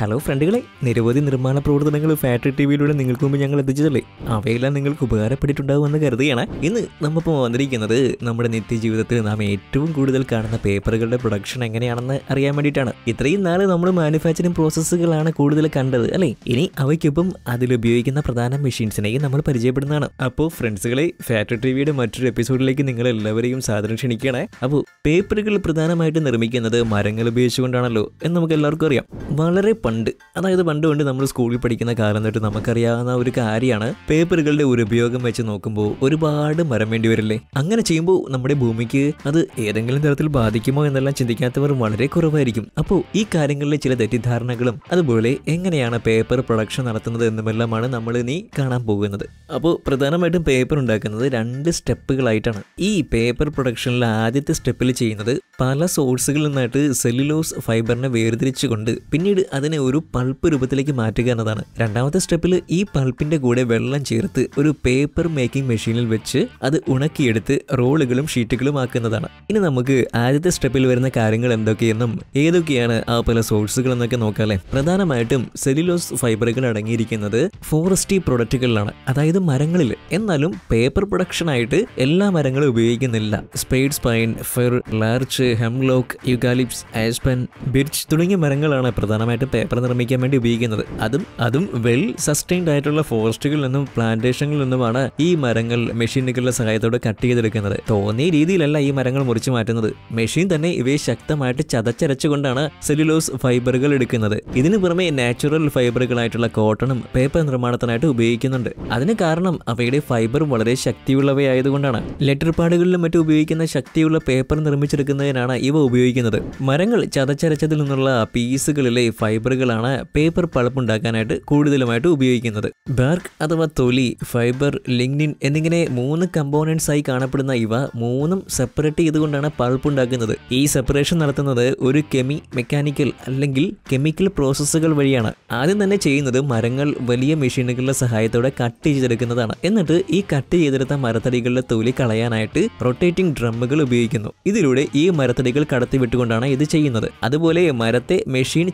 Hello ഫ്രണ്ടുകളെ നിരവധി നിർമ്മാണ പ്രവർത്തനങ്ങൾ ഫാക്ടറി ടി വിയിലൂടെ നിങ്ങൾക്ക് മുമ്പ് ഞങ്ങൾ എത്തിച്ചതല്ലേ? അവയെല്ലാം നിങ്ങൾക്ക് ഉപകാരപ്പെട്ടിട്ടുണ്ടാകുമെന്ന് കരുതുകയാണ്. ഇന്ന് നമ്മളിപ്പോൾ വന്നിരിക്കുന്നത് നമ്മുടെ നിത്യജീവിതത്തിൽ നാം ഏറ്റവും കൂടുതൽ കാണുന്ന പേപ്പറുകളുടെ പ്രൊഡക്ഷൻ എങ്ങനെയാണെന്ന് അറിയാൻ വേണ്ടിയിട്ടാണ്. ഇത്രയും നാൾ നമ്മൾ മാനുഫാക്ചറിങ് പ്രോസസ്സുകളാണ് കൂടുതൽ കണ്ടത് അല്ലേ? ഇനി അവയ്ക്കൊപ്പം അതിലുപയോഗിക്കുന്ന പ്രധാന മെഷീൻസിനെയും നമ്മൾ പരിചയപ്പെടുന്നതാണ്. അപ്പോൾ ഫ്രണ്ട്സുകളെ ഫാക്ടറി ടി വിയുടെ മറ്റൊരു എപ്പിസോഡിലേക്ക് നിങ്ങൾ എല്ലാവരെയും സാധനം ക്ഷണിക്കണേ അപ്പോൾ പേപ്പറുകൾ പ്രധാനമായിട്ട് നിർമ്മിക്കുന്നത് മരങ്ങൾ ഉപയോഗിച്ചുകൊണ്ടാണല്ലോ എന്ന് നമുക്ക് എല്ലാവർക്കും അറിയാം. വളരെ പണ്ട്. അതായത് പണ്ട് കൊണ്ട് നമ്മൾ സ്കൂളിൽ പഠിക്കുന്ന കാലം തൊട്ട് നമുക്കറിയാവുന്ന ഒരു കാര്യമാണ്. പേപ്പറുകളുടെ ഒരു ഉപയോഗം വെച്ച് നോക്കുമ്പോൾ ഒരുപാട് മരം വേണ്ടി വരില്ലേ? അങ്ങനെ ചെയ്യുമ്പോൾ നമ്മുടെ ഭൂമിക്ക് അത് ഏതെങ്കിലും തരത്തിൽ ബാധിക്കുമോ എന്നെല്ലാം ചിന്തിക്കാത്തവർ വളരെ കുറവായിരിക്കും. അപ്പോൾ ഈ കാര്യങ്ങളിലെ ചില തെറ്റിദ്ധാരണകളും അതുപോലെ എങ്ങനെയാണ് പേപ്പർ പ്രൊഡക്ഷൻ നടത്തുന്നത് എന്നുമെല്ലാമാണ് നമ്മൾ ഇനി കാണാൻ പോകുന്നത്. അപ്പോൾ പ്രധാനമായിട്ടും പേപ്പർ ഉണ്ടാക്കുന്നത് രണ്ട് സ്റ്റെപ്പുകളായിട്ടാണ്. ഈ പേപ്പർ പ്രൊഡക്ഷനിൽ ആദ്യത്തെ സ്റ്റെപ്പിൽ ചെയ്യുന്നത് പല സോഴ്സുകളിൽ നിന്നായിട്ട് സെല്ലുലോസ് ഫൈബറിനെ വേർതിരിച്ചുകൊണ്ട് പിന്നീട് അതിനെ ഒരു പൾപ്പ് രൂപത്തിലേക്ക് മാറ്റുക എന്നതാണ്. രണ്ടാമത്തെ സ്റ്റെപ്പിൽ ഈ പൾപ്പിന്റെ കൂടെ വെള്ളം ചേർത്ത് ഒരു പേപ്പർ മേക്കിംഗ് മെഷീനിൽ വെച്ച് അത് ഉണക്കിയെടുത്ത് റോളുകളും ഷീറ്റുകളും ആക്കുന്നതാണ്. ഇനി നമുക്ക് ആദ്യത്തെ സ്റ്റെപ്പിൽ വരുന്ന കാര്യങ്ങൾ എന്തൊക്കെയെന്നും ഏതൊക്കെയാണ് ആ പല സോഴ്സുകൾ എന്നൊക്കെ നോക്കാല്ലേ പ്രധാനമായിട്ടും സെലിലോസ് ഫൈബറുകൾ അടങ്ങിയിരിക്കുന്നത് ഫോറസ്റ്റി പ്രൊഡക്റ്റുകളിലാണ് അതായത് മരങ്ങളിൽ. എന്നാലും പേപ്പർ പ്രൊഡക്ഷനായിട്ട് എല്ലാ മരങ്ങളും ഉപയോഗിക്കുന്നില്ല. Spade pine fir larch hemlock eucalyptus aspen birch തുടങ്ങിയ മരങ്ങളാണ് പ്രധാനമായിട്ടും പേപ്പർ നിർമ്മിക്കാൻ വേണ്ടി ഉപയോഗിക്കുന്നത്. അതും അതും വെൽ സസ്റ്റൈൻഡ് ആയിട്ടുള്ള ഫോറസ്റ്റുകളിൽ നിന്നും പ്ലാന്റേഷനിൽ നിന്നുമാണ് ഈ മരങ്ങൾ മെഷീനുകളുടെ സഹായത്തോടെ കട്ട് ചെയ്തെടുക്കുന്നത്. തോന്നിയ രീതിയിലല്ല ഈ മരങ്ങൾ മുറിച്ചു മാറ്റുന്നത്. മെഷീൻ തന്നെ ഇവയെ ശക്തമായിട്ട് ചതച്ചരച്ചുകൊണ്ടാണ് സെല്ലുലോസ് ഫൈബറുകൾ എടുക്കുന്നത്. ഇതിനു പുറമെ നാച്ചുറൽ ഫൈബറുകളായിട്ടുള്ള കോട്ടണും പേപ്പർ നിർമ്മാണത്തിനായിട്ട് ഉപയോഗിക്കുന്നുണ്ട്. അതിന് കാരണം അവയുടെ ഫൈബർ വളരെ ശക്തിയുള്ളവയായതുകൊണ്ടാണ്. ലെറ്റർ പാടുകളിലും മറ്റും ഉപയോഗിക്കുന്ന ശക്തിയുള്ള പേപ്പർ നിർമ്മിച്ചെടുക്കുന്നതിനാണ് ഇവ ഉപയോഗിക്കുന്നത്. മരങ്ങൾ ചതച്ചരച്ചതിൽ നിന്നുള്ള പീസുകളിലെ ഫൈബറുകളാണ് പേപ്പർ പൾപ്പ് ഉണ്ടാക്കാനായിട്ട് കൂടുതലുമായിട്ട് ഉപയോഗിക്കുന്നത്. ബാർക്ക് അഥവാ തൊലി ഫൈബർ ലിഗ്നിൻ എന്നിങ്ങനെ മൂന്ന് കമ്പോണൻസ് ആയി കാണപ്പെടുന്ന ഇവ മൂന്നും സെപ്പറേറ്റ് ചെയ്തുകൊണ്ടാണ് പൾപ്പ് ഉണ്ടാക്കുന്നത് ഈ സെപ്പറേഷൻ നടത്തുന്നത് ഒരു കെമി മെക്കാനിക്കൽ അല്ലെങ്കിൽ കെമിക്കൽ പ്രോസസ്സുകൾ വഴിയാണ്. ആദ്യം തന്നെ ചെയ്യുന്നത് മരങ്ങൾ വലിയ മെഷീനുകളുടെ സഹായത്തോടെ കട്ട് ചെയ്തെടുക്കുന്നതാണ്. എന്നിട്ട് ഈ കട്ട് ചെയ്തെടുത്ത മരത്തടികളുടെ തൊലി കളയാനായിട്ട് റൊട്ടേറ്റിംഗ് ഡ്രമ്മുകൾ ഉപയോഗിക്കുന്നു. ഇതിലൂടെ ഈ മരത്തടികൾ കടത്തിവിട്ടുകൊണ്ടാണ് ഇത് ചെയ്യുന്നത്. അതുപോലെ മരത്തെ മെഷീൻ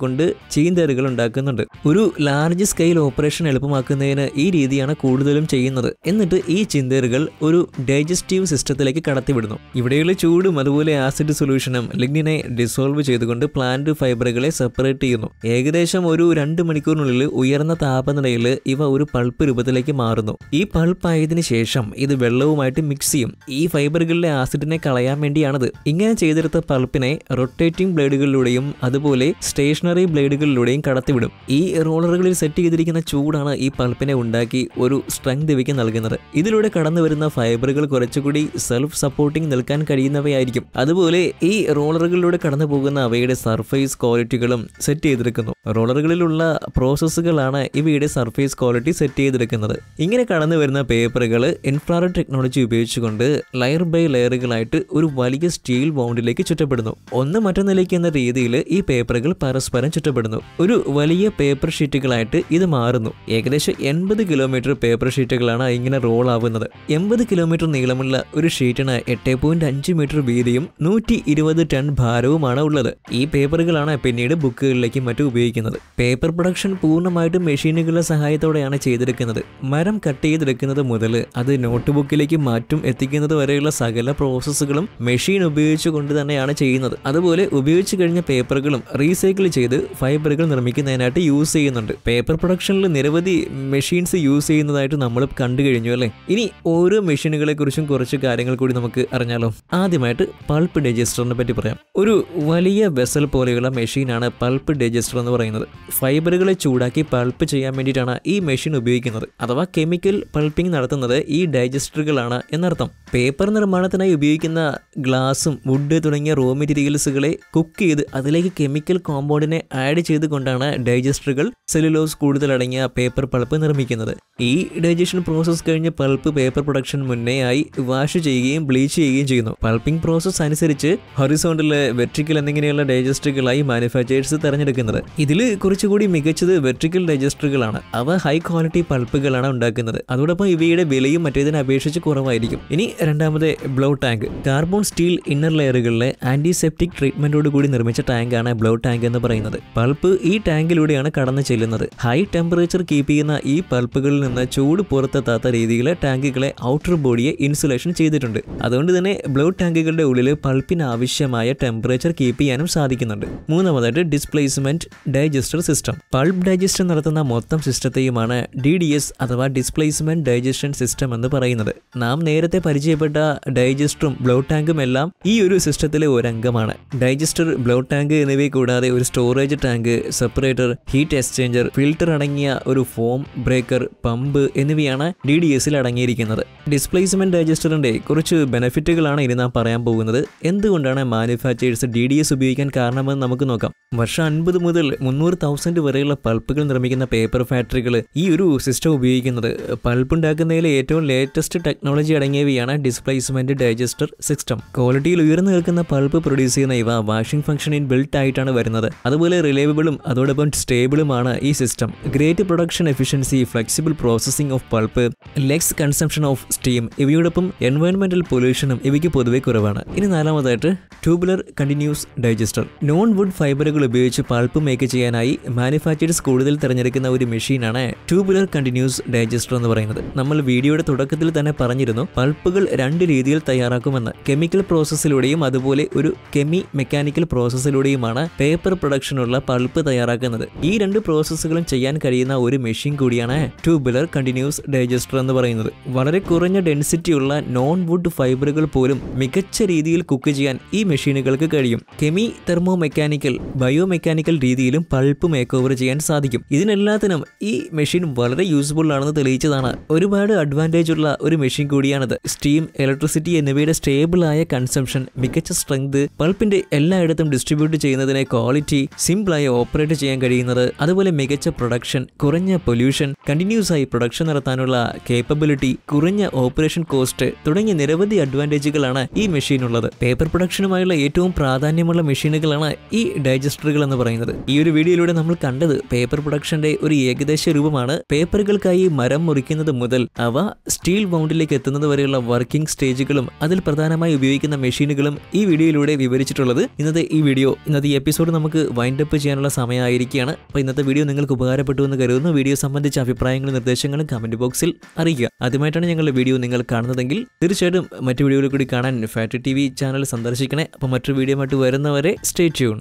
ചതച്ചരച്ചുകൊണ്ട് ചീന്തേറുകൾ ഉണ്ടാക്കുന്നുണ്ട്. ഒരു ലാർജ് സ്കെയിൽ ഓപ്പറേഷൻ എളുപ്പമാക്കുന്നതിന് ഈ രീതിയാണ് കൂടുതലും ചെയ്യുന്നത്. എന്നിട്ട് ഈ ചിന്തേറുകൾ ഒരു ഡൈജസ്റ്റീവ് സിസ്റ്റത്തിലേക്ക് കടത്തിവിടുന്നു. ഇവിടെയുള്ള ചൂടും അതുപോലെ ആസിഡ് സൊല്യൂഷനും ലിഗ്നിനെ ഡിസോൾവ് ചെയ്തുകൊണ്ട് പ്ലാന്റ് ഫൈബറുകളെ സെപ്പറേറ്റ് ചെയ്യുന്നു. ഏകദേശം ഒരു രണ്ട് മണിക്കൂറിനുള്ളിൽ ഉയർന്ന താപനിലയിൽ ഇവ ഒരു പൾപ്പ് രൂപത്തിലേക്ക് മാറുന്നു. ഈ പൾപ്പ് ആയതിനു ശേഷം ഇത് വെള്ളവുമായിട്ട് മിക്സ് ചെയ്യും. ഈ ഫൈബറുകളിലെ ആസിഡിനെ കളയാൻ വേണ്ടിയാണത്. ഇങ്ങനെ ചെയ്തെടുത്ത പൾപ്പിനെ റൊട്ടേറ്റിംഗ് ബ്ലേഡുകളിലൂടെയും അതുപോലെ സ്റ്റേഷനറി ബ്ലേഡുകളിലൂടെയും കടത്തിവിടും. ഈ റോളറുകളിൽ സെറ്റ് ചെയ്തിരിക്കുന്ന ചൂടാണ് ഈ പൾപ്പിനെ ഉണ്ടാക്കി ഒരു സ്ട്രെങ്ത് ഇവയ്ക്ക് നൽകുന്നത്. ഇതിലൂടെ കടന്നു വരുന്ന ഫൈബറുകൾ കുറച്ചുകൂടി സെൽഫ് സപ്പോർട്ടിംഗ് നിൽക്കാൻ കഴിയുന്നവയായിരിക്കും. അതുപോലെ ഈ റോളറുകളിലൂടെ കടന്നു പോകുന്ന അവയുടെ സർഫേസ് ക്വാളിറ്റികളും സെറ്റ് ചെയ്തെടുക്കുന്നു. റോളറുകളിലുള്ള പ്രോസസ്സുകളാണ് ഇവയുടെ സർഫേസ് ക്വാളിറ്റി സെറ്റ് ചെയ്തെടുക്കുന്നത്. ഇങ്ങനെ കടന്നു വരുന്ന പേപ്പറുകൾ ഇൻഫ്രാറെഡ് ടെക്നോളജി ഉപയോഗിച്ചുകൊണ്ട് ലെയർ ബൈ ലെയറുകളായിട്ട് ഒരു വലിയ സ്റ്റീൽ ബൗണ്ടിലേക്ക് ചുറ്റപ്പെടുന്നു. ഒന്ന് മറ്റൊന്നിലേക്ക് എന്ന രീതിയിൽ ഈ പേപ്പറുകൾ പരസ്പരം ചുറ്റപ്പെടുന്നു. ഒരു വലിയ പേപ്പർ ഷീറ്റുകളായിട്ട് ഇത് മാറുന്നു. ഏകദേശം എൺപത് കിലോമീറ്റർ പേപ്പർ ഷീറ്റുകളാണ് ഇങ്ങനെ റോൾ ആവുന്നത്. എൺപത് കിലോമീറ്റർ നീളമുള്ള ഒരു ഷീറ്റിന് എട്ട് പോയിന്റ് അഞ്ച് മീറ്റർ വീതിയും നൂറ്റി ഇരുപത് ടൺ ഭാരവുമാണ് ഉള്ളത്. ഈ പേപ്പറുകളാണ് പിന്നീട് ബുക്കുകളിലേക്കും മറ്റും ഉപയോഗിക്കുന്നത്. പേപ്പർ പ്രൊഡക്ഷൻ പൂർണമായിട്ടും മെഷീനുകളുടെ സഹായത്തോടെയാണ് ചെയ്തെടുക്കുന്നത്. മരം കട്ട് ചെയ്തെടുക്കുന്നത് മുതൽ അത് നോട്ട് ബുക്കിലേക്ക് മാറ്റും എത്തിക്കുന്നത് വരെയുള്ള സകല പ്രോസസ്സുകളും മെഷീൻ ഉപയോഗിച്ചുകൊണ്ട് തന്നെയാണ് ചെയ്യുന്നത്. അതുപോലെ ഉപയോഗിച്ചു കഴിഞ്ഞ പേപ്പറുകളും റീസൈക്കിൾ ചെയ്ത് ഫൈബറുകൾ നിർമ്മിക്കുന്നതിനായിട്ട് യൂസ് ചെയ്യുന്നുണ്ട്. പേപ്പർ പ്രൊഡക്ഷനിൽ നിരവധി മെഷീൻസ് യൂസ് ചെയ്യുന്നതായിട്ട് നമ്മൾ കണ്ടു കഴിഞ്ഞു അല്ലേ? ഇനി ഓരോ മെഷീനുകളെ കുറിച്ചും കുറച്ച് കാര്യങ്ങൾ കൂടി നമുക്ക് അറിഞ്ഞാലോ? ആദ്യമായിട്ട് പൾപ്പ് ഡൈജസ്റ്ററിനെ പറ്റി പറയാം. ഒരു വലിയ വെസൽ പോലെയുള്ള മെഷീനാണ് പൾപ്പ് ഡൈജസ്റ്റർ എന്ന് പറയുന്നത്. ഫൈബറുകളെ ചൂടാക്കി പൾപ്പ് ചെയ്യാൻ വേണ്ടിയിട്ടാണ് ഈ മെഷീൻ ഉപയോഗിക്കുന്നത്. അഥവാ കെമിക്കൽ പൾപ്പിംഗ് നടത്തുന്നത് ഈ ഡൈജസ്റ്ററുകളാണ് എന്നർത്ഥം. പേപ്പർ നിർമ്മാണത്തിനായി ഉപയോഗിക്കുന്ന ഗ്ലാസും വുഡ് തുടങ്ങിയ റോ മെറ്റീരിയൽസുകളെ കുക്ക് ചെയ്ത് അതിലേക്ക് കെമിക്കൽ കോമ്പൗണ്ടിനെ ആഡ് ചെയ്തുകൊണ്ടാണ് ഡൈജസ്റ്ററുകൾ സെല്ലുലോസ് കൂടുതലടങ്ങിയ പേപ്പർ പൾപ്പ് നിർമ്മിക്കുന്നത്. ഈ ഡൈജഷൻ പ്രോസസ്സ് കഴിഞ്ഞ് പൾപ്പ് പേപ്പർ പ്രൊഡക്ഷൻ മുന്നേ ആയി വാഷ് ചെയ്യുകയും ബ്ലീച്ച് ചെയ്യുകയും ചെയ്യുന്നു. പൾപ്പിംഗ് പ്രോസസ്സ് അനുസരിച്ച് ഹൊറിസോണ്ടൽ വെർട്ടിക്കൽ എന്നിങ്ങനെയുള്ള ഡൈജസ്റ്ററുകളായി മാനുഫാക്ചേഴ്സ് തിരഞ്ഞെടുക്കുന്നത്. ഇതിൽ കുറച്ചുകൂടി മികച്ചത് വെർട്ടിക്കൽ ഡൈജസ്റ്ററുകളാണ് അവ ഹൈ ക്വാളിറ്റി പൾപ്പുകളാണ് ഉണ്ടാക്കുന്നത്. അതോടൊപ്പം ഇവയുടെ വിലയും മറ്റേതിനെ അപേക്ഷിച്ച് കുറവായിരിക്കും. ഇനി രണ്ടാമത് blow tank carbon steel inner ലെയറുകളിലെ antiseptic ട്രീറ്റ്മെന്റോട് കൂടി നിർമ്മിച്ച ടാങ്കാണ് ബ്ലോ ടാങ്ക് എന്ന് പറയുന്നത്. ചെയ്യുന്നത്. പൾപ്പ് ഈ ടാങ്കിലൂടെയാണ് കടന്നു ചെല്ലുന്നത്. ഹൈ ടെമ്പറേച്ചർ കീപ്പ് ചെയ്യുന്ന ഈ പൾപ്പുകളിൽ നിന്ന് ചൂട് പുറത്തെത്താത്ത രീതിയിൽ ടാങ്കുകളെ ഔട്ടർ ബോഡിയെ ഇൻസുലേഷൻ ചെയ്തിട്ടുണ്ട്. അതുകൊണ്ട് തന്നെ ബ്ലൂ ടാങ്കുകളുടെ ഉള്ളിൽ പൾപ്പിന് ആവശ്യമായ ടെമ്പറേച്ചർ കീപ്പ് ചെയ്യാനും സാധിക്കുന്നുണ്ട്. മൂന്നാമതായിട്ട് displacement digester system. Pulp digester നടത്തുന്ന മൊത്തം സിസ്റ്റത്തെയുമാണ് ഡി ഡി എസ് അഥവാ ഡിസ്പ്ലേസ്മെന്റ് ഡൈജഷൻ സിസ്റ്റം എന്ന് പറയുന്നത്. നാം നേരത്തെ പരിചയപ്പെട്ട ഡൈജസ്റ്ററും ബ്ലോ ടാങ്കും എല്ലാം ഈ ഒരു സിസ്റ്റത്തിലെ ഒരംഗമാണ്. ഡൈജസ്റ്റർ ബ്ലോ ടാങ്ക് എന്നിവയെ കൂടാതെ ഒരു storage tank separator heat exchanger filter അടങ്ങിയ ഒരു ഫോം ബ്രേക്കർ പമ്പ് എന്നിവയാണ് ഡി ഡി എസിൽ അടങ്ങിയിരിക്കുന്നത്. ഡിസ്പ്ലേസ്മെന്റ് ഡൈജസ്റ്ററിന്റെ കുറച്ച് ബെനിഫിറ്റുകളാണ് ഇനി നാം പറയാൻ പോകുന്നത്. എന്തുകൊണ്ടാണ് മാനുഫാക്ചേഴ്സ് ഡി ഡി എസ് ഉപയോഗിക്കാൻ കാരണമെന്ന് നമുക്ക് നോക്കാം. വർഷം അൻപത് മുതൽ മുന്നൂറ് തൗസൻഡ് വരെയുള്ള പൾപ്പുകൾ നിർമ്മിക്കുന്ന പേപ്പർ ഫാക്ടറികൾ ഈ ഒരു സിസ്റ്റം ഉപയോഗിക്കുന്നത്. പൾപ്പ് ഉണ്ടാക്കുന്നതിൽ ഏറ്റവും ലേറ്റസ്റ്റ് ടെക്നോളജി അടങ്ങിയവയാണ് ഡിസ്പ്ലേസ്മെന്റ് ഡൈജസ്റ്റർ സിസ്റ്റം ക്വാളിറ്റിയിൽ ഉയർന്നു നിൽക്കുന്ന പൾപ്പ് പ്രൊഡ്യൂസ് ചെയ്യുന്ന ഇവ വാഷിംഗ് ഫംഗ്ഷനിൽ ബിൽട്ട് ആയിട്ടാണ് വരുന്നത്. അതുപോലെ റിലയബിളും അതോടൊപ്പം സ്റ്റേബിളുമാണ് ഈ system great production efficiency flexible processing of pulp less consumption of steam ഇവയോടൊപ്പം എൻവയോൺമെന്റൽ പൊല്യൂഷനും ഇവയ്ക്ക് പൊതുവെ കുറവാണ്. ഇനി നാലാമതായിട്ട് tubular continuous digester non wood ഫൈബറുകൾ ഉപയോഗിച്ച് പൾപ്പ് മേക്ക് ചെയ്യാനായി മാനുഫാക്ചേഴ്സ് കൂടുതൽ തിരഞ്ഞെടുക്കുന്ന ഒരു മെഷീനാണ് ട്യൂബുലർ കണ്ടിന്യൂസ് ഡൈജസ്റ്റർ എന്ന് പറയുന്നത്. നമ്മൾ വീഡിയോയുടെ തുടക്കത്തിൽ തന്നെ പറഞ്ഞിരുന്നു പൾപ്പുകൾ രണ്ട് രീതിയിൽ തയ്യാറാക്കുമെന്ന്. കെമിക്കൽ പ്രോസസ്സിലൂടെയും അതുപോലെ ഒരു കെമി മെക്കാനിക്കൽ പ്രോസസ്സിലൂടെയുമാണ് പേപ്പർ പ്രൊഡക്ഷനുള്ള പൾപ്പ് തയ്യാറാക്കുന്നത്. ഈ രണ്ട് പ്രോസസ്സുകളും ചെയ്യാൻ കഴിയുന്ന ഒരു മെഷീൻ കൂടിയാണ് ട്യൂബുലർ കണ്ടിന്യൂസ് ഡൈജസ്റ്റർ എന്ന് പറയുന്നത്. വളരെ കുറഞ്ഞ ഡെൻസിറ്റി ഉള്ള നോൺ വുഡ് ഫൈബറുകൾ പോലും മികച്ച രീതിയിൽ കുക്ക് ചെയ്യാൻ ഈ മെഷീനുകൾക്ക് കഴിയും. Chemi thermo mechanical bio mechanical രീതിയിലും പൾപ്പ് മേക്ക് ഓവർ ചെയ്യാൻ സാധിക്കും. ഇതിനെല്ലാത്തിനും ഈ മെഷീൻ വളരെ യൂസ്ഫുൾ ആണെന്ന് തെളിയിച്ചതാണ്. ഒരുപാട് അഡ്വാന്റേജ് ഉള്ള ഒരു മെഷീൻ കൂടിയാണിത്. സ്റ്റീം ഇലക്ട്രിസിറ്റി എന്നിവയുടെ സ്റ്റേബിൾ ആയ കൺസംഷൻ മികച്ച സ്ട്രെങ്ത് പൾപ്പിന്റെ എല്ലായിടത്തും ഡിസ്ട്രിബ്യൂട്ട് ചെയ്യുന്നതിനെ ക്വാളിറ്റി സിമ്പിളായി ഓപ്പറേറ്റ് ചെയ്യാൻ കഴിയുന്നത് അതുപോലെ മികച്ച പ്രൊഡക്ഷൻ കുറഞ്ഞ പൊല്യൂഷൻ കണ്ടിന്യൂസ് ആയി പ്രൊഡക്ഷൻ നടത്താനുള്ള കേപ്പബിലിറ്റി കുറഞ്ഞ ഓപ്പറേഷൻ കോസ്റ്റ് തുടങ്ങിയ നിരവധി അഡ്വാന്റേജുകളാണ് ഈ മെഷീൻ ഉള്ളത് പേപ്പർ പ്രൊഡക്ഷനുമായുള്ള ഏറ്റവും പ്രാധാന്യമുള്ള മെഷീനുകളാണ് ഈ ഡൈജസ്റ്ററുകൾ എന്ന് പറയുന്നത്. ഈ ഒരു വീഡിയോയിലൂടെ നമ്മൾ കണ്ടത് പേപ്പർ പ്രൊഡക്ഷന്റെ ഒരു ഏകദേശ രൂപമാണ്. പേപ്പറുകൾക്കായി മരം മുറിക്കുന്നത് മുതൽ അവ സ്റ്റീൽ ബൗണ്ടിലേക്ക് എത്തുന്നത് വരെയുള്ള വർക്കിംഗ് സ്റ്റേജുകളും അതിൽ പ്രധാനമായി ഉപയോഗിക്കുന്ന മെഷീനുകളും ഈ വീഡിയോയിലൂടെ വിവരിച്ചിട്ടുള്ളത്. ഇന്നത്തെ ഈ വീഡിയോ ഇന്നത്തെ ഈ എപ്പിസോഡ് നമുക്ക് വൈൻഡ് അപ്പ് ചെയ്യാനുള്ള സമയമായിരിക്കുകയാണ്. അപ്പോൾ ഇന്നത്തെ വീഡിയോ നിങ്ങൾക്ക് ഉപകാരപ്പെട്ടു എന്ന് കരുതുന്നു. വീഡിയോ സംബന്ധിച്ച അഭിപ്രായങ്ങളും നിർദ്ദേശങ്ങളും കമന്റ് ബോക്സിൽ അറിയിക്കുക. ആദ്യമായിട്ടാണ് ഞങ്ങളുടെ വീഡിയോ നിങ്ങൾ കാണുന്നതെങ്കിൽ തീർച്ചയായിട്ടും മറ്റു വീഡിയോയിൽ കൂടി കാണാൻ ഫാറ്റ് ടി ചാനൽ സന്ദർശിക്കണേ. അപ്പോൾ മറ്റൊരു വീഡിയോ ആയിട്ട് വരുന്നവരെ സ്റ്റേ ട്യൂൺ